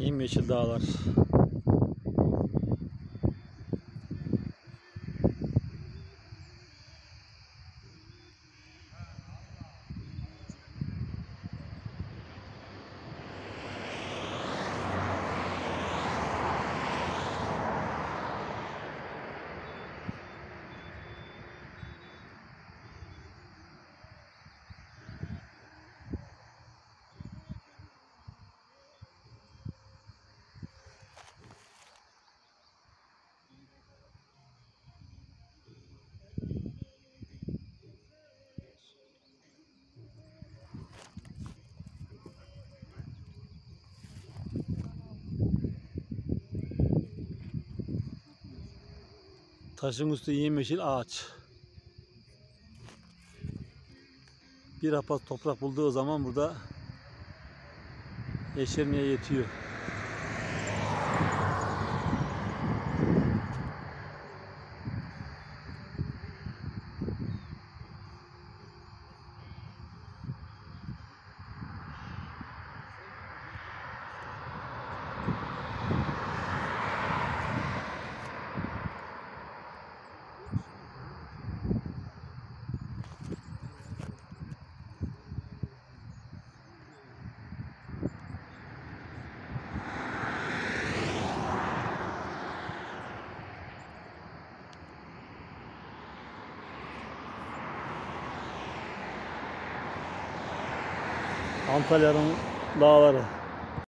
Yemyeşil dağlar. Taşın üstü yemyeşil ağaç. Bir apas toprak bulduğu zaman burada yeşermeye yetiyor. Antalya'nın dağları.